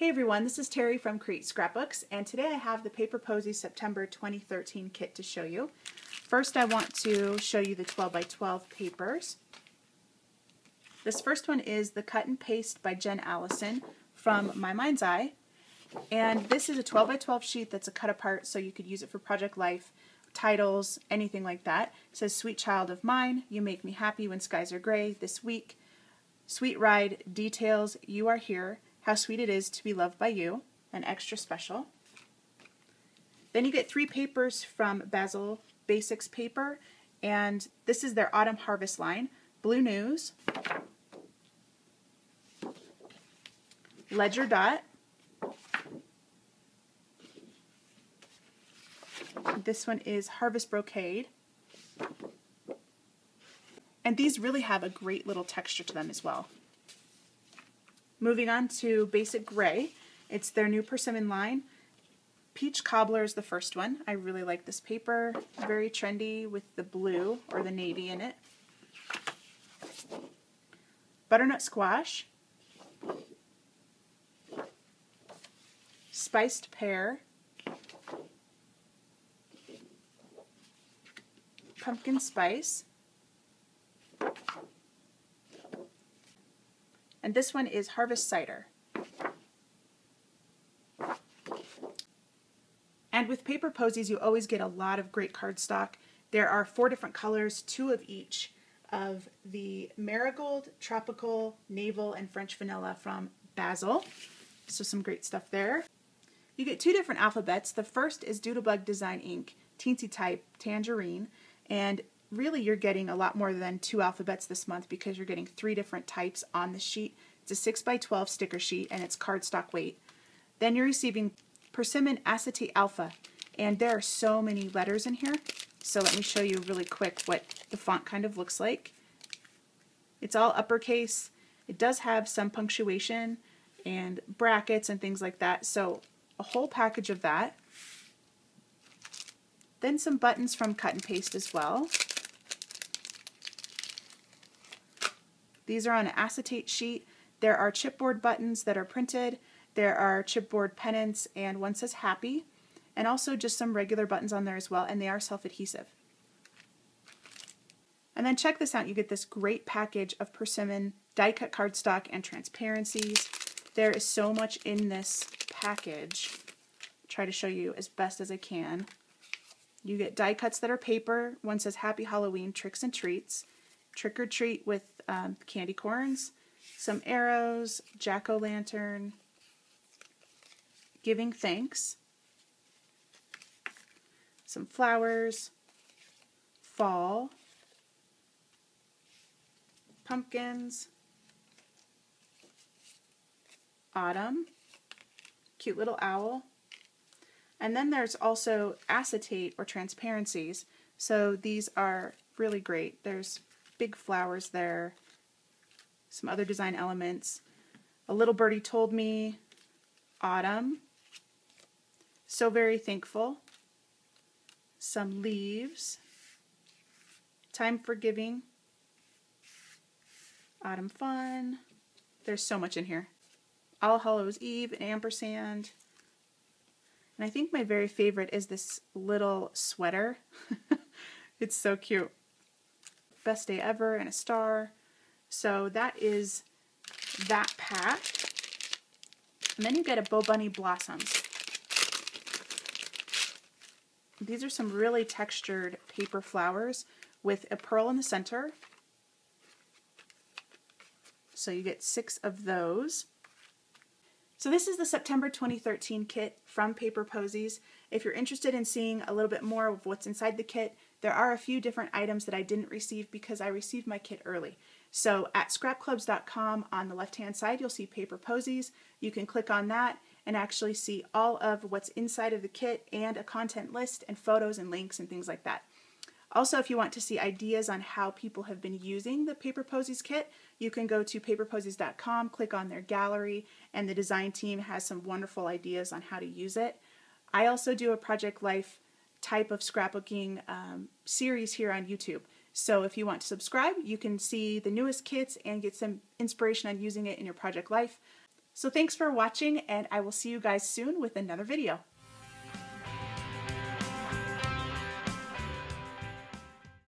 Hey everyone, this is Terri from Create Scrapbooks, and today I have the Paper Posies September 2013 kit to show you. First I want to show you the 12 by 12 papers. This first one is the Cut and Paste by Jen Allyson from My Mind's Eye, and this is a 12 by 12 sheet that's a cut apart so you could use it for Project Life, titles, anything like that. It says, Sweet Child of Mine, You Make Me Happy When Skies Are Gray, This Week, Sweet Ride, Details, You Are Here, how Sweet It Is to Be Loved by You, an extra special. Then you get three papers from Bazzill Basics Paper, and this is their Autumn Harvest line. Blue News, Ledger Dot, this one is Harvest Brocade, and these really have a great little texture to them as well. Moving on to BasicGrey. It's their new persimmon line. Peach Cobbler is the first one. I really like this paper. Very trendy with the blue or the navy in it. Butternut Squash. Spiced Pear. Pumpkin Spice. And this one is Harvest Cider. And with paper posies, you always get a lot of great cardstock. There are four different colors, two of each of the Marigold, Tropical, Navel, and French Vanilla from Bazzill. So some great stuff there. You get two different alphabets. The first is Doodlebug Design Inc, Teensy Type, Tangerine, and really you're getting a lot more than two alphabets this month because you're getting three different types on the sheet. It's a 6 by 12 sticker sheet and it's cardstock weight. Then you're receiving Persimmon Acetate Alpha and there are so many letters in here. So let me show you really quick what the font kind of looks like. It's all uppercase. It does have some punctuation and brackets and things like that. So a whole package of that. Then some buttons from Cut and Paste as well. These are on an acetate sheet. There are chipboard buttons that are printed. There are chipboard pennants and one says happy and also just some regular buttons on there as well and they are self-adhesive. And then check this out, you get this great package of persimmon die cut cardstock and transparencies. There is so much in this package. Try to show you as best as I can. You get die cuts that are paper. One says Happy Halloween Tricks and Treats. Trick or Treat with um, candy corns, some arrows, jack o' lantern, giving thanks, some flowers, fall, pumpkins, autumn, cute little owl. And then there's also acetate or transparencies. So these are really great. There's big flowers there, some other design elements. A little birdie told me, autumn, so very thankful, some leaves, time for giving, autumn fun. There's so much in here. All Hallows Eve, an ampersand. And I think my very favorite is this little sweater. it's so cute best day ever and a star. So that is that pack. And then you get a BoBunny Blossoms. These are some really textured paper flowers with a pearl in the center. So you get six of those. So this is the September 2013 kit from Paper Posies. If you're interested in seeing a little bit more of what's inside the kit, there are a few different items that I didn't receive because I received my kit early. So at scrapclubs.com on the left hand side, you'll see Paper Posies. You can click on that and actually see all of what's inside of the kit and a content list and photos and links and things like that. Also, if you want to see ideas on how people have been using the Paper Posies kit, you can go to paperposies.com, click on their gallery, and the design team has some wonderful ideas on how to use it. I also do a Project Life type of scrapbooking um, series here on YouTube. So if you want to subscribe, you can see the newest kits and get some inspiration on using it in your project life. So thanks for watching and I will see you guys soon with another video.